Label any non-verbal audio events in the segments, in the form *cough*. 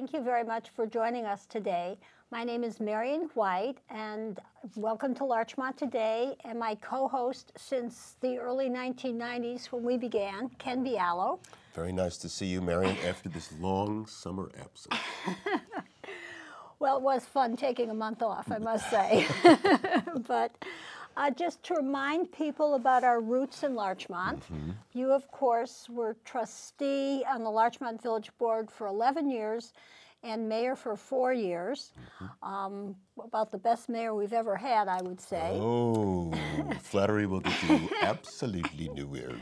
Thank you very much for joining us today. My name is Marian White, and welcome to Larchmont Today. And my co-host since the early 1990s when we began, Ken Bialo. Very nice to see you, Marian, after this long summer absence. *laughs* well, it was fun taking a month off, I must say. *laughs* but uh, just to remind people about our roots in Larchmont, mm -hmm. you, of course, were trustee on the Larchmont Village Board for 11 years and mayor for four years. Mm -hmm. um, about the best mayor we've ever had, I would say. Oh, *laughs* flattery will get you absolutely nowhere.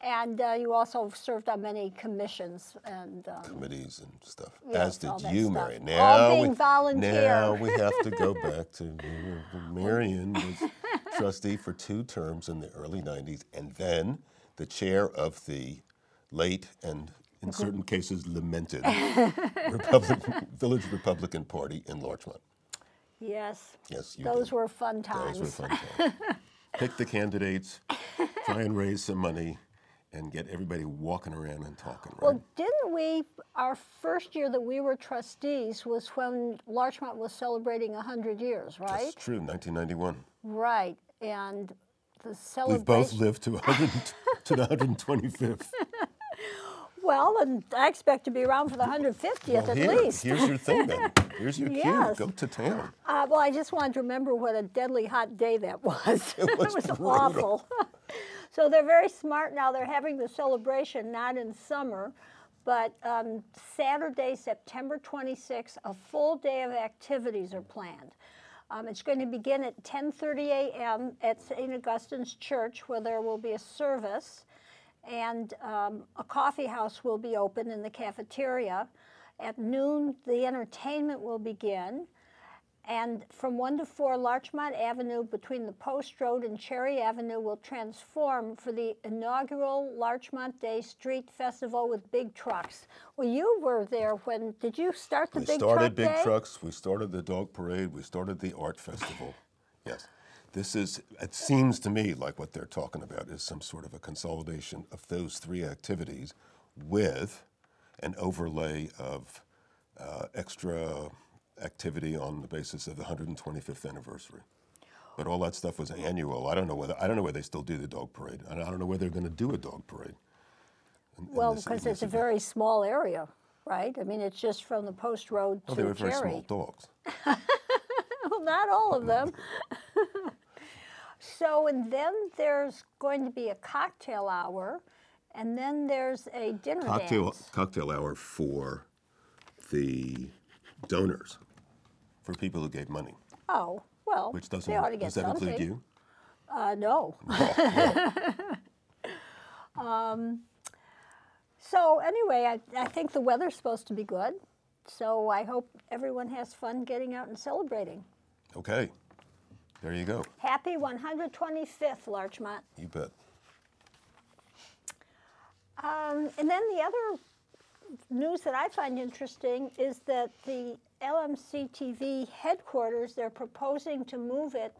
And uh, you also served on many commissions and um, committees and stuff. Yes, As did you, Marian. Now all being we, volunteer. Now we have to go *laughs* back to Marian was trustee for two terms in the early '90s, and then the chair of the late and in certain cases lamented Republican, Village Republican Party in Larchmont. Yes. Yes, those did. were fun times. Those were fun times. Pick the candidates, try and raise some money, and get everybody walking around and talking, right? Well, didn't we, our first year that we were trustees was when Larchmont was celebrating 100 years, right? That's true, 1991. Right, and the celebration... We've both lived to, 100, to the 125th. *laughs* Well, and I expect to be around for the 150th well, at here, least. Here's your thing then. *laughs* Here's your yes. cue. Go to town. Uh, well, I just wanted to remember what a deadly hot day that *laughs* was. It was, it was awful. so they're very smart now. They're having the celebration not in summer, but um, Saturday, September 26th, a full day of activities are planned. Um, it's going to begin at 10.30 a.m. at St. Augustine's Church where there will be a service and um, a coffee house will be open in the cafeteria. At noon, the entertainment will begin. And from 1 to 4, Larchmont Avenue between the Post Road and Cherry Avenue will transform for the inaugural Larchmont Day Street Festival with big trucks. Well, you were there when, did you start the we big truck We started big day? trucks, we started the dog parade, we started the art festival, yes. This is, it seems to me like what they're talking about is some sort of a consolidation of those three activities with an overlay of uh, extra activity on the basis of the 125th anniversary. But all that stuff was annual. I don't know whether I don't know whether they still do the dog parade. I don't know whether they're going to do a dog parade. In, well, because it's a very small area, right? I mean, it's just from the post road oh, to they were Cherry. very small dogs. *laughs* well, not all of them. *laughs* So, and then there's going to be a cocktail hour, and then there's a dinner cocktail, dance. Cocktail hour for the donors, for people who gave money. Oh, well, Which doesn't, they ought to get does that something. include you? Uh, no. no. *laughs* um, so anyway, I, I think the weather's supposed to be good. So I hope everyone has fun getting out and celebrating. Okay. There you go. Happy 125th, Larchmont. You bet. Um, and then the other news that I find interesting is that the LMCTV headquarters, they're proposing to move it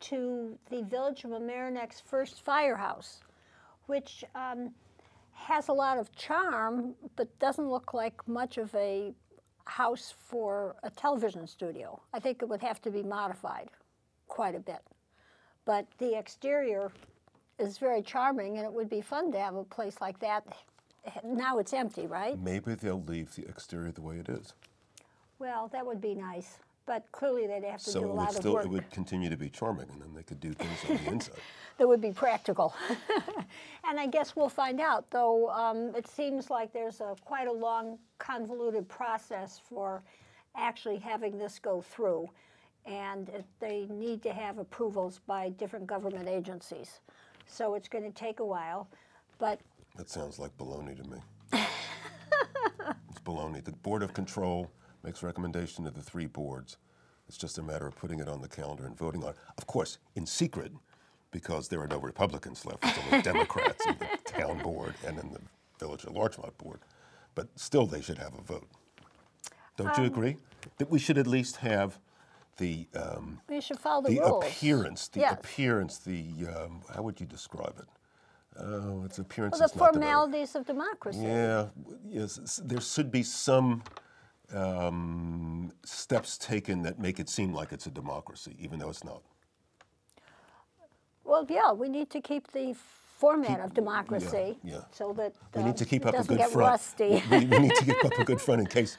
to the Village of Mamaroneck's first firehouse, which um, has a lot of charm, but doesn't look like much of a house for a television studio. I think it would have to be modified quite a bit. But the exterior is very charming, and it would be fun to have a place like that. Now it's empty, right? Maybe they'll leave the exterior the way it is. Well, that would be nice. But clearly they'd have to so do a lot still, of work. it would continue to be charming, and then they could do things on the *laughs* inside. that would be practical. *laughs* and I guess we'll find out, though um, it seems like there's a, quite a long, convoluted process for actually having this go through and they need to have approvals by different government agencies. So it's going to take a while, but... That sounds like baloney to me. *laughs* it's baloney. The Board of Control makes recommendation to the three boards. It's just a matter of putting it on the calendar and voting on it. Of course, in secret, because there are no Republicans left. It's only *laughs* Democrats in the town board and in the Village of Larchmont board. But still, they should have a vote. Don't um, you agree? That we should at least have the um, you should follow the, the rules. appearance, the yes. appearance, the um, how would you describe it? Oh, it's appearance. Well, the formalities the of democracy. Yeah, yes. There should be some um, steps taken that make it seem like it's a democracy, even though it's not. Well, yeah, we need to keep the format of democracy yeah. so that We uh, need to keep up a good get front. rusty. We, we need to keep up a good front in case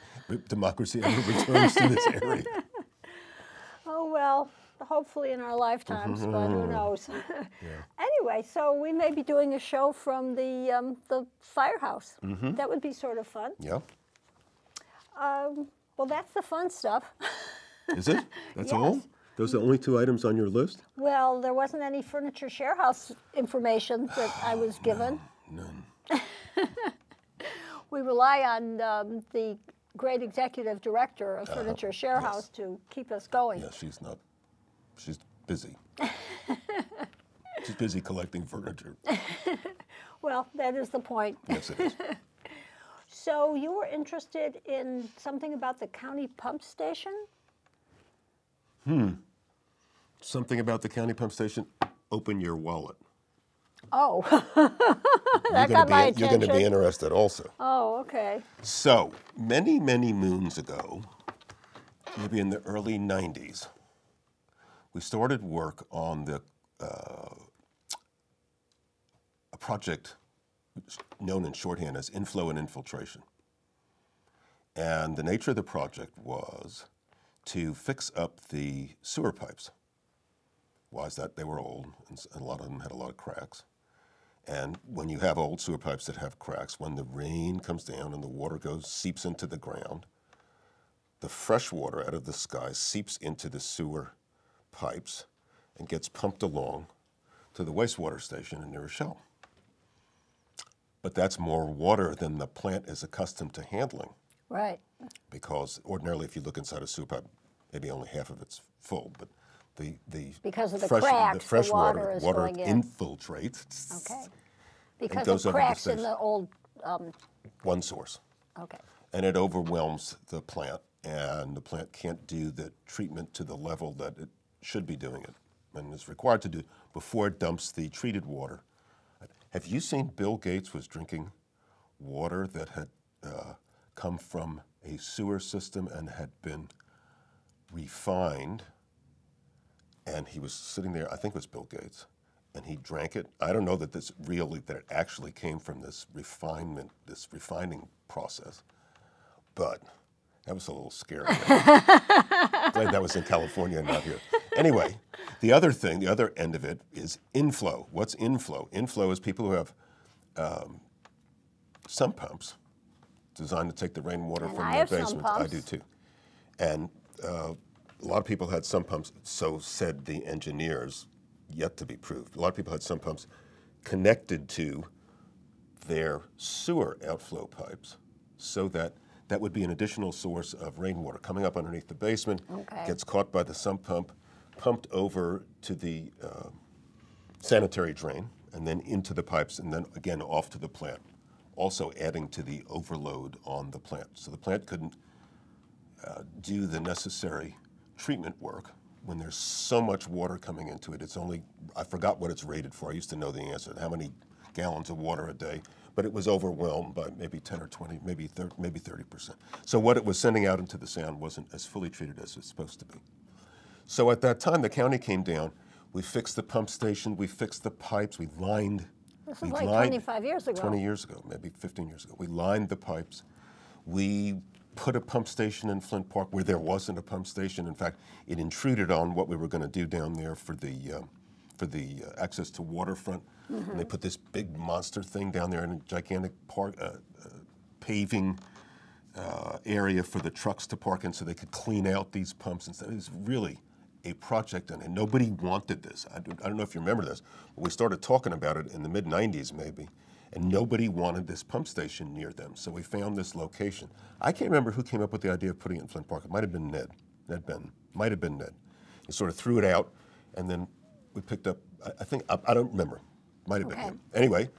democracy ever *laughs* returns to this area. *laughs* Oh, well, hopefully in our lifetimes, but who knows? *laughs* Anyway, so we may be doing a show from the, um, the firehouse. That would be sort of fun. Yeah, Um, well, that's the fun stuff. *laughs* is it? That's all? Those are the only two items on your list? well, there wasn't any furniture sharehouse information that *sighs* I was given. None. *laughs* We rely on um, the great executive director of Furniture Share Uh-huh. yes. To keep us going. Yeah, she's not. She's busy. *laughs* she's busy collecting furniture. Well, that is the point. Yes, it is. So you were interested in something about the county pump station? Hmm. Something about the county pump station. Open your wallet. Oh, *laughs* you're that got be, my You're going to be interested also. oh, okay. So, many, many moons ago, maybe in the early 90s, we started work on the, uh, a project known in shorthand as inflow and infiltration. And the nature of the project was to fix up the sewer pipes. Why is that? They were old, and a lot of them had a lot of cracks. And when you have old sewer pipes that have cracks, when the rain comes down and the water goes seeps into the ground, the fresh water out of the sky seeps into the sewer pipes and gets pumped along to the wastewater station in New Rochelle. But that's more water than the plant is accustomed to handling Right. because ordinarily, if you look inside a sewer maybe only half of it's full, but the the Because of the fresh, cracks, the fresh water water, is water in. infiltrates Okay. Because goes of the cracks in the old. Um, one source, okay. and it overwhelms the plant, and the plant can't do the treatment to the level that it should be doing it, and is required to do before it dumps the treated water. Have you seen Bill Gates was drinking water that had uh, come from a sewer system and had been refined? And he was sitting there, I think it was Bill Gates, and he drank it. I don't know that this really, that it actually came from this refinement, this refining process, but that was a little scary. *laughs* Glad that was in California and not here. Anyway, the other thing, the other end of it is inflow. What's inflow? Inflow is people who have um, sump pumps designed to take the rainwater And from I their have sump basement. I do too. And uh, a lot of people had sump pumps, so said the engineers, yet to be proved. A lot of people had sump pumps connected to their sewer outflow pipes so that that would be an additional source of rainwater coming up underneath the basement, Okay. gets caught by the sump pump, pumped over to the uh, sanitary drain, and then into the pipes, and then again off to the plant, also adding to the overload on the plant. So the plant couldn't uh, do the necessary treatment work when there's so much water coming into it. It's only, I forgot what it's rated for. I used to know the answer, how many gallons of water a day, but it was overwhelmed by maybe 10 or 20, maybe 30, maybe 30%. So what it was sending out into the sound wasn't as fully treated as it's supposed to be. So at that time, the county came down. We fixed the pump station. We fixed the pipes. We lined. This we was like lined- 25 years ago. 20 years ago, maybe 15 years ago. We lined the pipes. We put a pump station in Flint Park where there wasn't a pump station. In fact, it intruded on what we were going to do down there for the um, for the uh, access to waterfront. And they put this big monster thing down there in a gigantic park uh, uh, paving uh, area for the trucks to park in so they could clean out these pumps and stuff. It was really a project, and, and nobody wanted this. I don't, I don't know if you remember this, but we started talking about it in the mid 90s, maybe, and nobody wanted this pump station near them. So we found this location. I can't remember who came up with the idea of putting it in Flint Park. It might have been Ned. Ned Ben. Might have been Ned. He sort of threw it out, and then we picked up, I, I think, I, I don't remember. Might have been him. Anyway,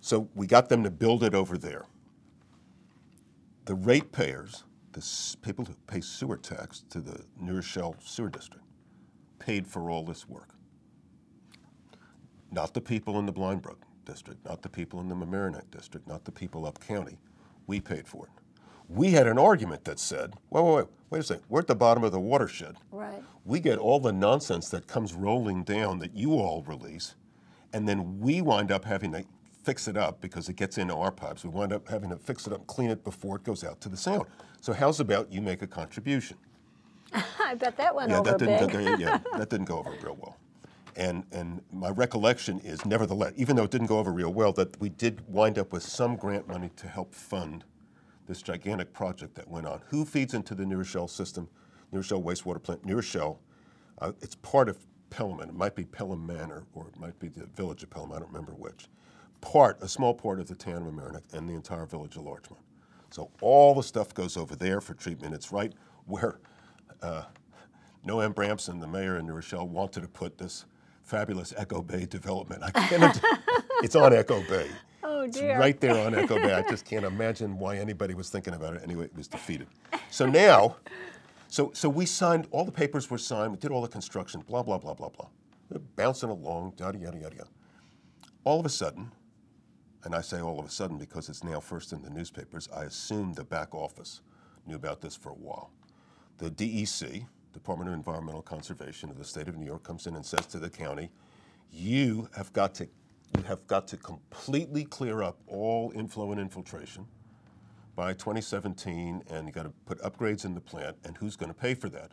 so we got them to build it over there the ratepayers, the s- people who pay sewer tax to the New Rochelle Sewer District, paid for all this work. Not the people in the Blind Brook District, not the people in the Mamaroneck District, not the people up county. We paid for it. We had an argument that said, wait, wait, wait, wait a second, we're at the bottom of the watershed. Right. We get all the nonsense that comes rolling down that you all release, and then we wind up having to fix it up because it gets into our pipes. We wind up having to fix it up, clean it before it goes out to the sound. So how's about you make a contribution? I bet that went yeah, over that didn't, big. that- yeah, that didn't go over real well. And, and my recollection is, nevertheless, even though it didn't go over real well, that we did wind up with some grant money to help fund this gigantic project that went on. Who feeds into the New Rochelle system? New Rochelle wastewater plant. New Rochelle, uh, it's part of Pelham, and it might be Pelham Manor, or it might be the village of Pelham. I don't remember which. Part, a small part of the town of Mamaroneck and the entire village of Larchmont. So all the stuff goes over there for treatment. It's right where uh, Noam Bramson, the mayor in New Rochelle, wanted to put this fabulous Echo Bay development. I can't, *laughs* it's on Echo Bay. Oh, It's right there on Echo Bay. I just can't imagine why anybody was thinking about it. Anyway, it was defeated. So now, so, so we signed, all the papers were signed, we did all the construction, blah, blah, blah, blah, blah. We're bouncing along, yada, yada, yada, yada. All of a sudden, and I say all of a sudden because it's now first in the newspapers, I assume the back office knew about this for a while. The DEC, Department of Environmental Conservation of the state of New York, comes in and says to the county, you have got to, you have got to completely clear up all inflow and infiltration by 2017, and you got to put upgrades in the plant, and who's going to pay for that?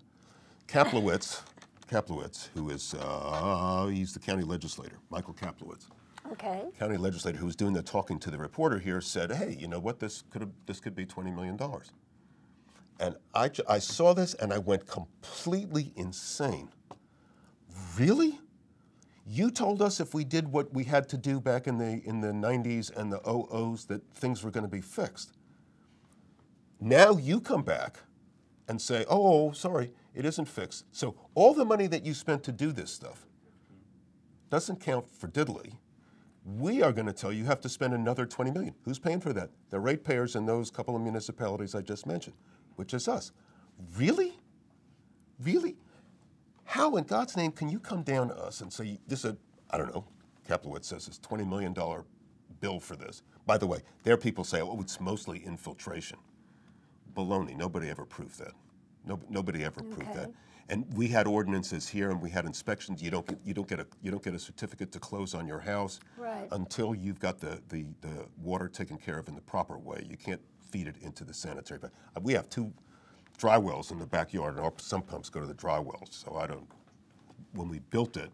Kaplowitz, Kaplowitz, who is, uh, he's the county legislator, Michael Kaplowitz Okay. county legislator who was doing the talking to the reporter here said, "Hey, you know what? This could have, this could be twenty million dollars." And I, I saw this and I went completely insane. Really? You told us if we did what we had to do back in the in the 90s and the 00s that things were going to be fixed. Now you come back and say, "Oh, sorry, it isn't fixed." So all the money that you spent to do this stuff doesn't count for diddly we are going to tell you you have to spend another 20 million. Who's paying for that? The ratepayers in those couple of municipalities I just mentioned, which is us. Really? Really? How in God's name can you come down to us and say this is a, I don't know, Kaplowitz says it's $20 million bill for this. By the way, there people say, oh, it's mostly infiltration. Baloney. Nobody ever proved that. No, nobody ever proved that. And we had ordinances here, and we had inspections. You don't get you don't get a you don't get a certificate to close on your house Right. until you've got the, the, the water taken care of in the proper way. You can't feed it into the sanitary. But uh, we have two dry wells in the backyard, and our sump pumps go to the dry wells. So I don't. When we built it,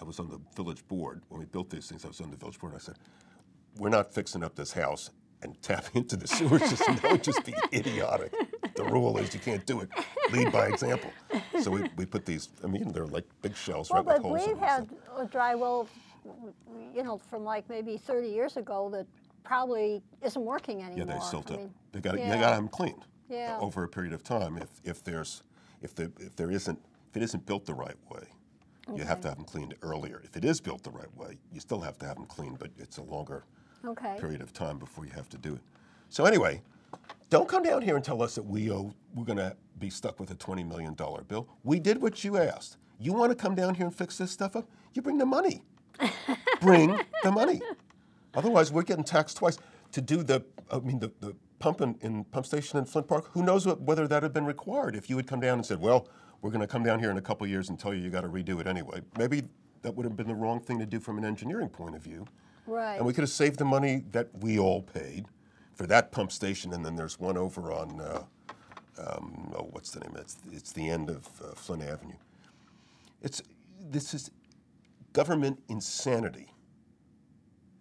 I was on the village board. When we built these things, I was on the village board. And I said, "We're not fixing up this house and *laughs* tap into the sewer system. That would just be idiotic. The rule is you can't do it. Lead by example." So we, we put these. I mean, they're like big shells Well, right with holes we've had a dry well, you know, from like maybe 30 years ago that probably isn't working anymore. Yeah, they silt I up. They got to yeah. they got have them cleaned Yeah. uh, over a period of time. If if there's if the if there isn't if it isn't built the right way, you have to have them cleaned earlier. If it is built the right way, you still have to have them cleaned, but it's a longer Okay. period of time before you have to do it. So anyway, don't come down here and tell us that we owe we're going to be stuck with a twenty million dollar bill. We did what you asked. You want to come down here and fix this stuff up? You bring the money. *laughs* bring the money. Otherwise, we're getting taxed twice to do the. I mean, the, the pump in, in pump station in Flint Park. Who knows what, whether that had been required if you had come down and said, "Well, we're going to come down here in a couple years and tell you you got to redo it anyway." Maybe that would have been the wrong thing to do from an engineering point of view. Right. And we could have saved the money that we all paid for that pump station, and then there's one over on, uh, um, oh, what's the name? It's, it's the end of uh, Flint Avenue. It's, this is government insanity.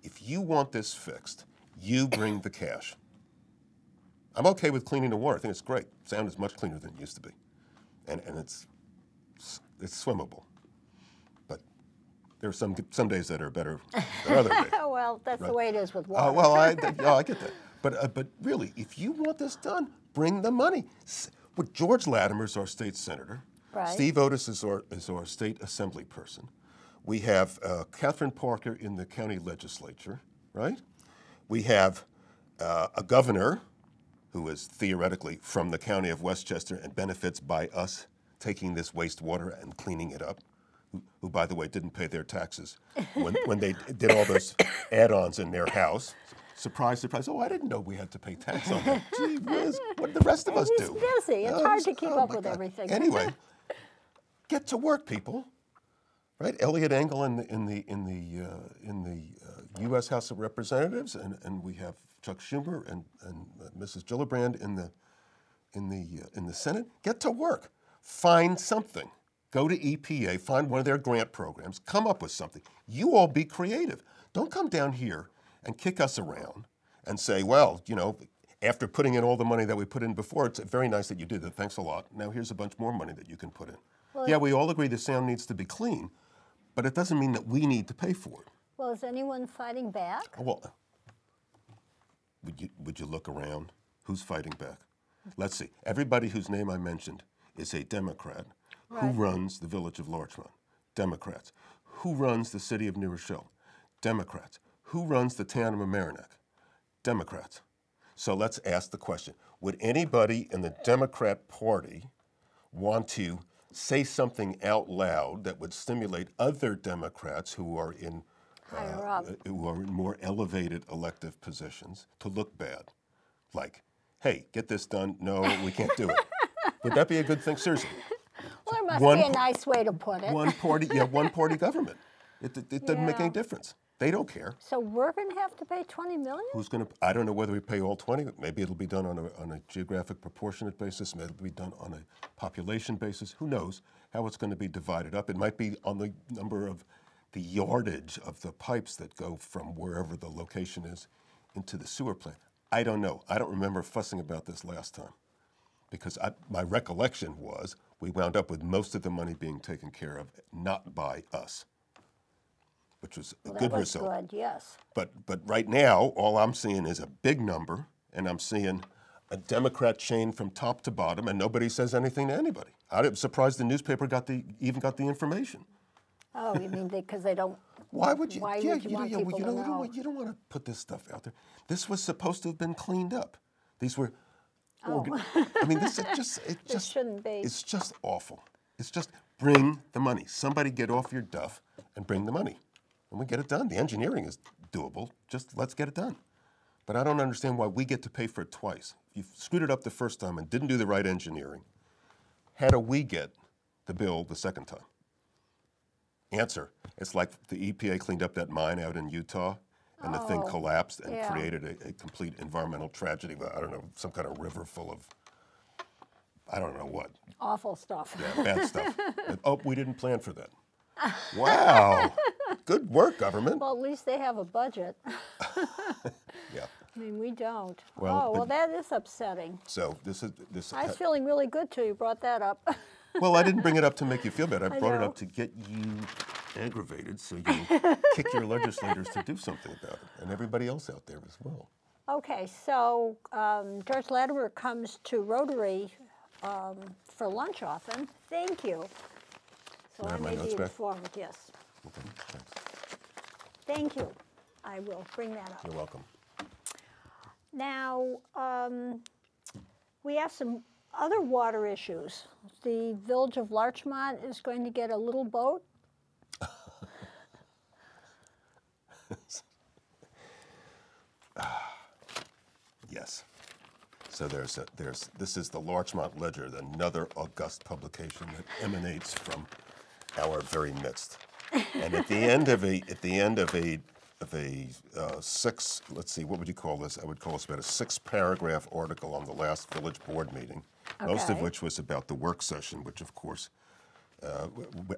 If you want this fixed, you bring the cash. I'm okay with cleaning the water. I think it's great. Sound is much cleaner than it used to be. And, and it's, it's swimmable. But there are some, some days that are better than other days. Oh, *laughs* well, that's the way it is with water. Uh, well, I, *laughs* yeah, I get that. But, uh, but really, if you want this done, bring the money. What George Latimer is our state senator. Right. Steve Otis is our, is our state assembly person. We have uh, Catherine Parker in the county legislature, right? We have uh, a governor who is theoretically from the county of Westchester and benefits by us taking this wastewater and cleaning it up, who, who by the way, didn't pay their taxes when, when they did all those *laughs* add ons in their house. Surprise, surprise. Oh, I didn't know we had to pay tax on that. *laughs* Gee whiz, what did the rest of us He's do? busy. It's Oh, hard to keep oh, up with God. everything. Anyway, *laughs* get to work, people. Right? Eliot Engel in the in the in the uh, in the uh, U.S. House of Representatives, and, and we have Chuck Schumer and and uh, Mrs. Gillibrand in the in the uh, in the Senate. Get to work. Find something. Go to EPA. Find one of their grant programs. Come up with something. You all be creative. Don't come down here and kick us around and say, well, you know. After putting in all the money that we put in before, it's very nice that you did that. Thanks a lot. Now here's a bunch more money that you can put in. yeah, we all agree the sound needs to be clean, but it doesn't mean that we need to pay for it. Well, is anyone fighting back? Well, would you, would you look around? Who's fighting back? Let's see. Everybody whose name I mentioned is a Democrat. Who runs the village of Larchmont? Democrats. Who runs the city of New Rochelle? Democrats. Who runs the town of Mamaroneck? Democrats. So let's ask the question Would anybody in the Democrat Party want to say something out loud that would stimulate other Democrats who are in uh, who are in more elevated elective positions to look bad. Like, hey, get this done. No, we can't do it. *laughs* Would that be a good thing? Seriously. Well, there must One be a nice way to put it. One party, yeah, one party *laughs* government. It, it, it doesn't make any difference. They don't care. So we're going to have to pay 20 million? Who's going to, I don't know whether we pay all 20. Maybe it'll be done on a, on a geographic proportionate basis. Maybe it'll be done on a population basis. Who knows how it's going to be divided up? It might be on the number of the yardage of the pipes that go from wherever the location is into the sewer plant. I don't know. I don't remember fussing about this last time because I, my recollection was we wound up with most of the money being taken care of not by us, which was a Well, good that was result. good, yes. But but right now, all I'm seeing is a big number, and I'm seeing a Democrat chain from top to bottom, and nobody says anything to anybody. I'm surprised the newspaper got the even got the information. Oh, you mean because they don't? *laughs* Why would you? Why yeah, would you want yeah, well, people you to don't, you don't know? want- you don't want to put this stuff out there. This was supposed to have been cleaned up. These were. Oh. orga- I mean, this is *laughs* just it Oh. This just shouldn't be. It's just awful. It's just bring the money. Somebody get off your duff and bring the money, and we get it done. The engineering is doable. Just let's get it done. But I don't understand why we get to pay for it twice. If you screwed it up the first time and didn't do the right engineering, how do we get the bill the second time? Answer: It's like the EPA cleaned up that mine out in Utah, and the thing Oh, collapsed and yeah. created a, a complete environmental tragedy. I don't know, some kind of river full of, I don't know what, Awful stuff. yeah, bad stuff. *laughs* And, oh, we didn't plan for that. Wow, *laughs* good work, government. Well, at least they have a budget. *laughs* Yeah. I mean, we don't. Well, oh, well, that is upsetting. So this is this. I was feeling really good till you brought that up. *laughs* Well, I didn't bring it up to make you feel bad. I I brought it up to get you aggravated so you *laughs* kick your legislators to do something about it, and everybody else out there as well. okay, so um, George Latimer comes to Rotary um, for lunch often. Thank you. So I I may be informed, yes. Okay, thanks. Thank you. I will bring that up. You're welcome. Now, um, we have some other water issues. The village of Larchmont is going to get a little boat. *laughs* Yes. So there's a, there's this is the Larchmont Ledger, another august publication that emanates from our very midst. And at the end of a at the end of a of a uh, six, let's see, what would you call this? I would call this about a six paragraph article on the last village board meeting, most of which was about the work session, which of course, uh,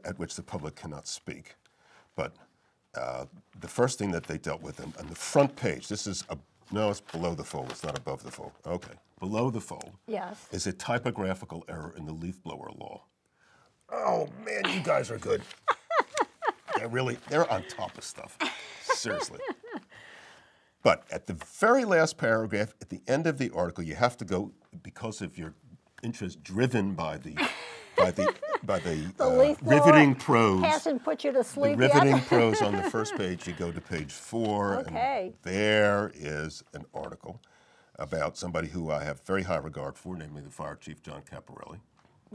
at which the public cannot speak. But uh, the first thing that they dealt with on, on the front page, this is, a, no, it's below the fold, it's not above the fold. Okay. Below the fold Yes. is a typographical error in the leaf blower law. Oh man, you guys are good. They're really, they're on top of stuff. Seriously. *laughs* But at the very last paragraph, at the end of the article, you have to go because of your interest driven by the by the by the, *laughs* The uh, riveting prose. Hasn't put you to The sleep riveting yet. prose on the *laughs* first page, you go to page four, Okay. and there is an article about somebody who I have very high regard for, namely the fire chief John Caparelli.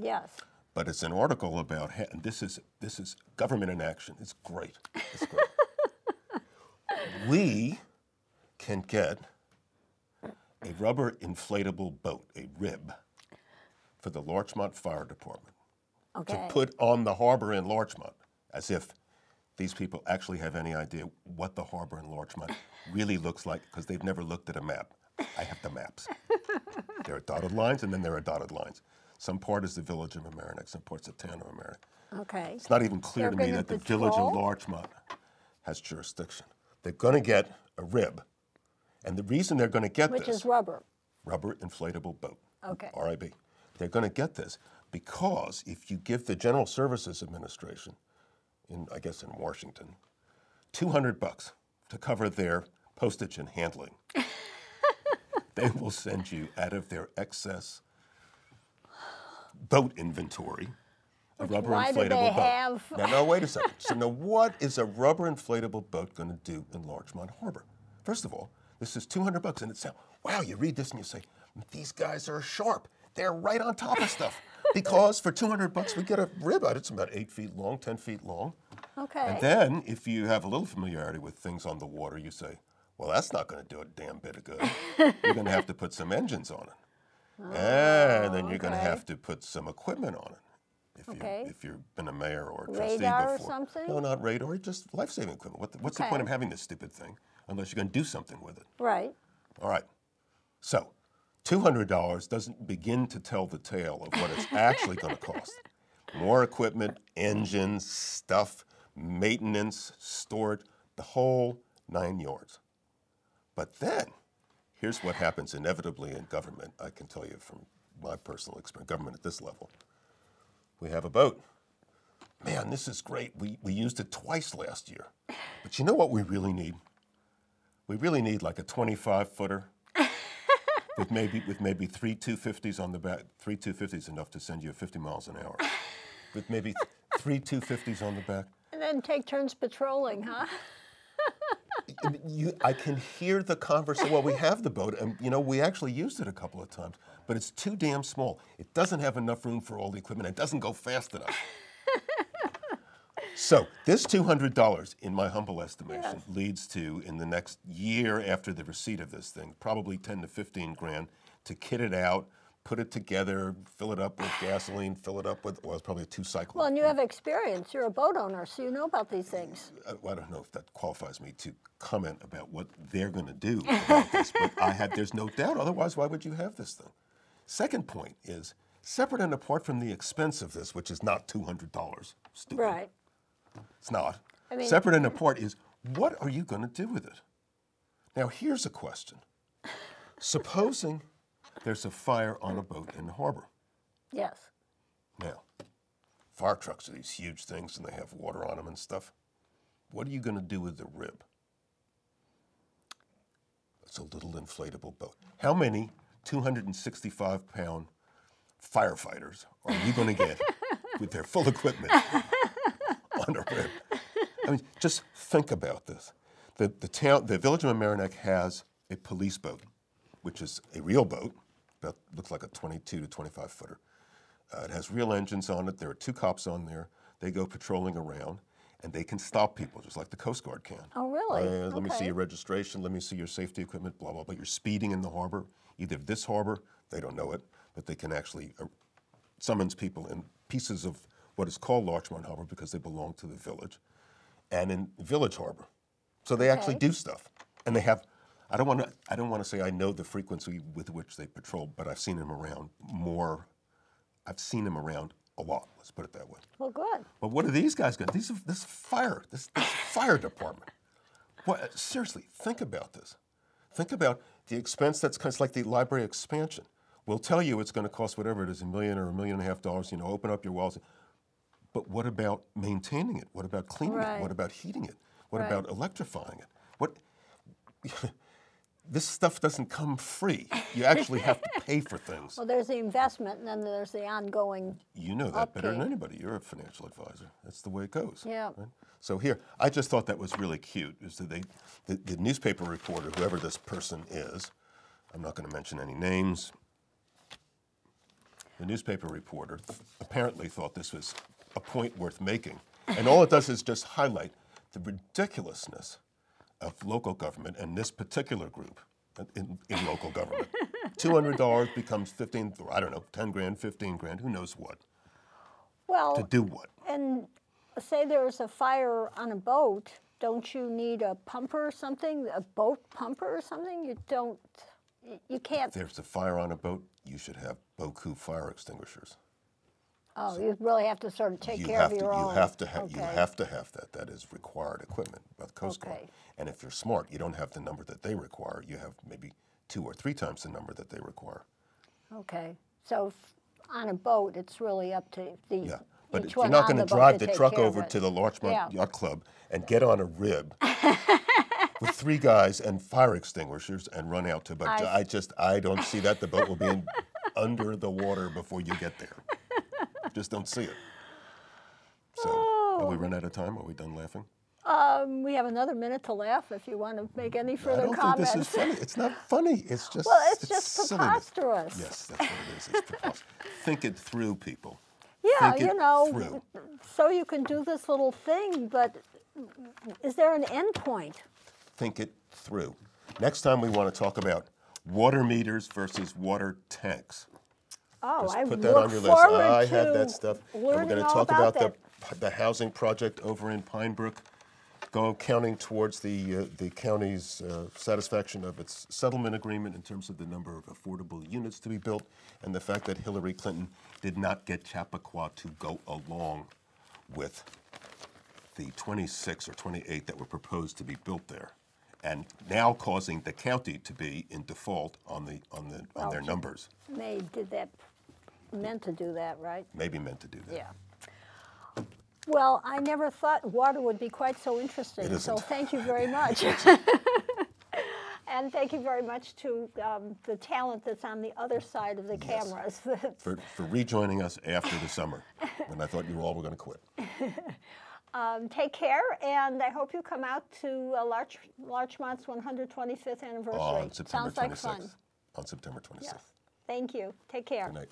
yes. But it's an article about, and this is this is government in action. It's great. It's great. *laughs* we can get a rubber inflatable boat, a rib, for the Larchmont Fire Department Okay. to put on the harbor in Larchmont, as if these people actually have any idea what the harbor in Larchmont *laughs* really looks like, because they've never looked at a map. I have the maps. *laughs* there are dotted lines, and then there are dotted lines. Some part is the village of Mamaroneck, some part's the town of Mamaroneck. okay. It's not even clear They're to me that the village of? Larchmont has jurisdiction. They're going to get a rib, and the reason they're going to get Which this Which is rubber. rubber inflatable boat. Okay. RIB. They're going to get this because if you give the General Services Administration, in I guess in Washington, 200 bucks to cover their postage and handling, *laughs* they will send you out of their excess boat inventory a rubber why do inflatable they boat. have- Now, no, wait a second. So now, what is a rubber inflatable boat going to do in Larchmont Harbor? First of all, this is 200 bucks, and it sounds wow. You read this and you say, these guys are sharp. They're right on top of stuff. *laughs* Because for 200 bucks, we get a rib out. It's about eight feet long, 10 feet long. Okay. And then, if you have a little familiarity with things on the water, you say, well, that's not going to do a damn bit of good. *laughs* you're going to have to put some engines on it. And then oh, you're going to Oh, have to put some equipment on it. If, Okay. you, if you've been a mayor or a trustee Radar or before. something? No, not radar, just life saving equipment. What the, what's the point of having this stupid thing unless you're going to do something with it? right. All right. So, $200 doesn't begin to tell the tale of what it's actually going to cost. More equipment, engines, stuff, maintenance, storage, the whole nine yards. But then, here's what happens inevitably in government. I can tell you from my personal experience, government at this level. We have a boat. Man, this is great. We, we used it twice last year. But you know what we really need? We really need like a 25 footer *laughs* with maybe with maybe three 250s on the back. Three 250s enough to send you 50 miles an hour. *laughs* with maybe three 250s on the back. And then take turns patrolling, huh? I You, I can hear the conversation. Well, we have the boat, and you know we actually used it a couple of times, but it's too damn small. It doesn't have enough room for all the equipment. It doesn't go fast enough. *laughs* so this two hundred dollars, in my humble estimation, leads to in the next year after the receipt of this thing, probably ten to fifteen grand to kit it out, put it together, fill it up with gasoline, fill it up with well, it's probably a two cycle. Well, and you have experience. You're a boat owner, so you know about these things. Uh, I, I don't know if that qualifies me to comment about what they're going to do about this, but I had there's no doubt. Otherwise, why would you have this thing? Second point is separate and apart from the expense of this, which is not two hundred dollars. Stupid. Right. It's not. I mean- separate and apart is what are you going to do with it? Now, here's a question. Supposing there's a fire on a boat in the harbor. Yes. Now, fire trucks are these huge things and they have water on them and stuff. What are you going to do with the rib? It's a little inflatable boat. How many 265 pound firefighters are you going to get *laughs* with their full equipment *laughs* on a rib? I mean, just think about this. The, the town, the village of Mamaroneck has a police boat, which is a real boat, about looks like a 22 to 25 footer. Uh, it has real engines on it. There are two cops on there. They go patrolling around, and they can stop people just like the Coast Guard can. Oh, really? Uh, let me see your registration. Let me see your safety equipment. Blah blah. But you're speeding in the harbor. Either this harbor, they don't know it, but they can actually uh, summons people in pieces of what is called Larchmont Harbor because they belong to the village, and in Village Harbor. So they actually do stuff, and they have. I don't want to. I don't want to say I know the frequency with which they patrol, but I've seen them around more. I've seen them around a lot. Let's put it that way. Well, good. But what are these guys going? These are this fire, this, this fire department. What seriously? Think about this. Think about the expense that's kind of like the library expansion. We'll tell you it's going to cost whatever it is, a million or a million and a half dollars. You know, open up your walls. But what about maintaining it? What about cleaning it? What about heating it? What Right. about electrifying it? What? *laughs* this stuff doesn't come free. You actually have to pay for things. *laughs* Well, there's the investment, and then there's the ongoing. You know that better than anybody. You're a financial advisor. That's the way it goes. Yeah. right? So here, I just thought that was really cute. Is that they, the, the newspaper reporter, whoever this person is, I'm not going to mention any names. The newspaper reporter apparently thought this was a point worth making, and all it does is just highlight the ridiculousness of local government and this particular group in, in local government. *laughs* $200 becomes 15, I don't know, 10 grand, 15 grand, who knows what. Well, To do what? and say there's a fire on a boat, don't you need a pumper or something, a boat pumper or something? You don't, you can't, If there's a fire on a boat, you should have Boku fire extinguishers. Oh, you really have to sort of take You care of to, your you own. have to have, you have to have that. That is required equipment by the Coast Guard. Okay. And if you're smart, you don't have the number that they require. You have maybe two or three times the number that they require. Okay, so f- on a boat, it's really up to the, Yeah. But each you're not going to drive the truck over to the Larchmont Yeah. Yacht Club and get on a rib *laughs* with three guys and fire extinguishers and run out to. But I- I just I don't see that. The boat will be in, *laughs* under the water before you get there. Just don't see it. So, are we run out of time? Are we done laughing? Um, we have another minute to laugh if you want to make any I further don't comments. think this is funny. It's not funny. It's *laughs* just Well, it's just silliness. preposterous. Yes, that's what it is. It's *laughs* preposterous. Think it through, people. Yeah, Think you know, through. so you can do this little thing, but is there an end point? Think it through. Next time we want to talk about water meters versus water tanks. Oh, Just I put that look on your list. I have that stuff. And we're going to talk about, that. the the housing project over in Pine Brook, going counting towards the uh, the county's uh, satisfaction of its settlement agreement in terms of the number of affordable units to be built, and the fact that Hillary Clinton did not get Chappaqua to go along with the 26 or 28 that were proposed to be built there, and now causing the county to be in default on the on the on their numbers. They did that, meant to do that, right? Maybe meant to do that. Yeah. Well, I never thought water would be quite so interesting, It so thank you very *laughs* much. *laughs* And thank you very much to um, the talent that's on the other side of the Yes. cameras. *laughs* for, for rejoining us after the summer when I thought you all were going to quit. Um, take care, and I hope you come out to uh, Larch, Larchmont's 125th anniversary. On September Sounds like 26th. fun. On September 26th. Yes. Thank you. Take care. Good night.